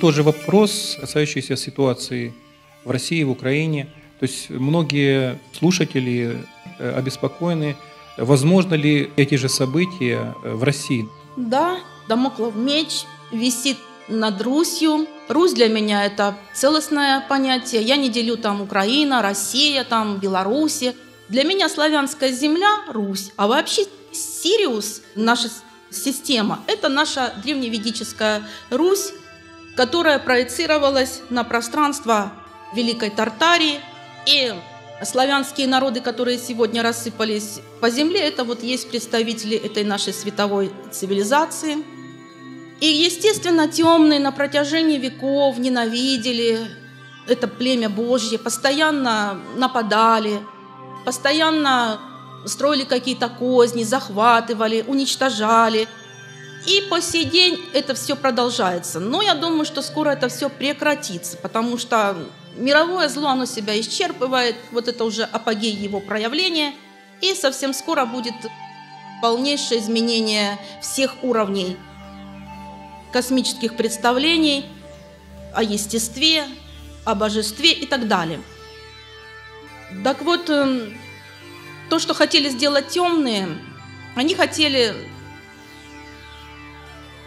Тоже вопрос, касающийся ситуации в России, в Украине. То есть многие слушатели э, обеспокоены, возможно ли эти же события э, в России. Да, Дамоклов меч висит над Русью. Русь для меня это целостное понятие. Я не делю там Украина, Россия, там Белоруссия. Для меня славянская земля – Русь. А вообще Сириус, наша система, это наша древневедическая Русь, которая проецировалась на пространство Великой Тартарии. И славянские народы, которые сегодня рассыпались по земле, это вот есть представители этой нашей световой цивилизации. И, естественно, темные на протяжении веков ненавидели это племя Божье, постоянно нападали, постоянно строили какие-то козни, захватывали, уничтожали – и по сей день это все продолжается. Но я думаю, что скоро это все прекратится, потому что мировое зло, оно себя исчерпывает, вот это уже апогей его проявления, и совсем скоро будет полнейшее изменение всех уровней космических представлений о естестве, о божестве и так далее. Так вот, эм, то, что хотели сделать темные, они хотели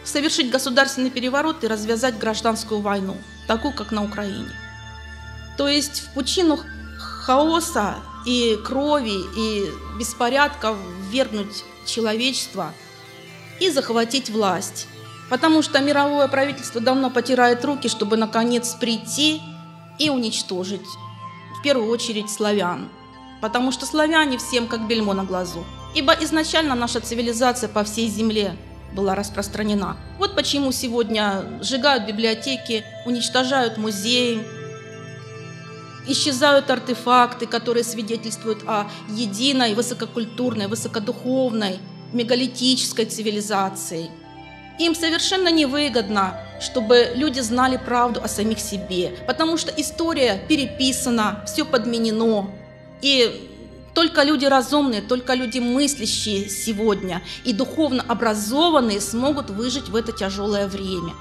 совершить государственный переворот и развязать гражданскую войну, такую, как на Украине. То есть в пучину хаоса и крови, и беспорядков ввергнуть человечество и захватить власть. Потому что мировое правительство давно потирает руки, чтобы наконец прийти и уничтожить, в первую очередь, славян. Потому что славяне всем как бельмо на глазу. Ибо изначально наша цивилизация по всей земле была распространена. Вот почему сегодня сжигают библиотеки, уничтожают музеи, исчезают артефакты, которые свидетельствуют о единой, высококультурной, высокодуховной, мегалитической цивилизации. Им совершенно невыгодно, чтобы люди знали правду о самих себе, потому что история переписана, все подменено. И только люди разумные, только люди мыслящие сегодня и духовно образованные смогут выжить в это тяжелое время.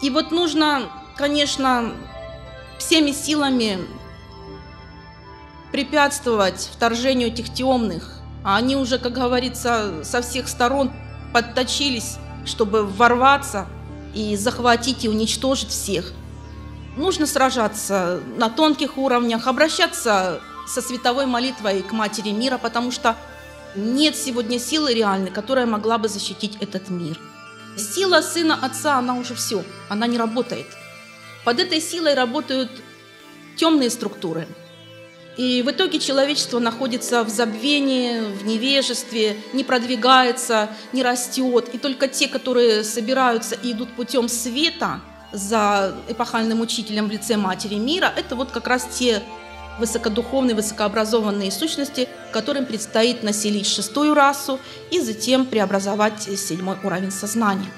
И вот нужно, конечно, всеми силами препятствовать вторжению этих темных. А они уже, как говорится, со всех сторон подточились, чтобы ворваться и захватить и уничтожить всех. Нужно сражаться на тонких уровнях, обращаться со световой молитвой к Матери мира, потому что нет сегодня силы реальной, которая могла бы защитить этот мир. Сила Сына Отца, она уже все, она не работает. Под этой силой работают темные структуры. И в итоге человечество находится в забвении, в невежестве, не продвигается, не растет. И только те, которые собираются и идут путем света за эпохальным учителем в лице Матери мира, это вот как раз те высокодуховные, высокообразованные сущности, которым предстоит населить шестую расу и затем преобразовать седьмой уровень сознания.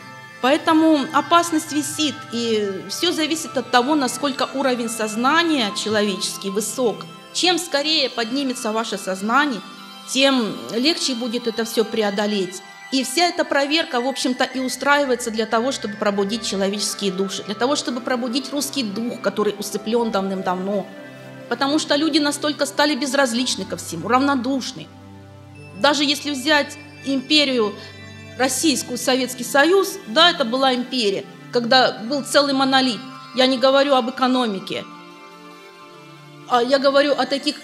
Поэтому опасность висит, и все зависит от того, насколько уровень сознания человеческий высок. Чем скорее поднимется ваше сознание, тем легче будет это все преодолеть. И вся эта проверка, в общем-то, и устраивается для того, чтобы пробудить человеческие души, для того, чтобы пробудить русский дух, который усыплен давным-давно, потому что люди настолько стали безразличны ко всему, равнодушны. Даже если взять империю Российскую, Советский Союз, да, это была империя, когда был целый монолит. Я не говорю об экономике, а я говорю о таких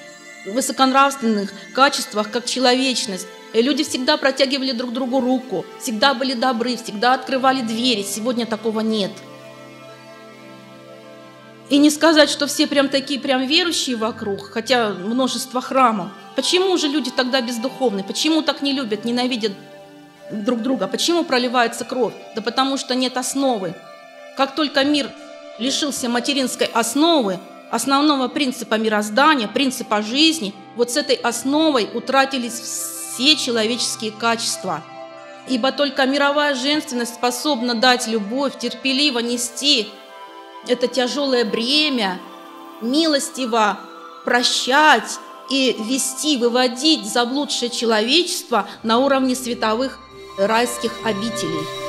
высоконравственных качествах, как человечность. И люди всегда протягивали друг другу руку, всегда были добры, всегда открывали двери. Сегодня такого нет. И не сказать, что все прям такие прям верующие вокруг, хотя множество храмов. Почему же люди тогда бездуховны? Почему так не любят, ненавидят друг друга? Почему проливается кровь? Да потому что нет основы. Как только мир лишился материнской основы, основного принципа мироздания, принципа жизни, вот с этой основой утратились все человеческие качества. Ибо только мировая женственность способна дать любовь, терпеливо нести это тяжелое бремя, милостиво прощать и вести, выводить заблудшее человечество на уровне световых райских обителей.